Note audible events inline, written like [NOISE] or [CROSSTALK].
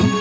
お! [LAUGHS]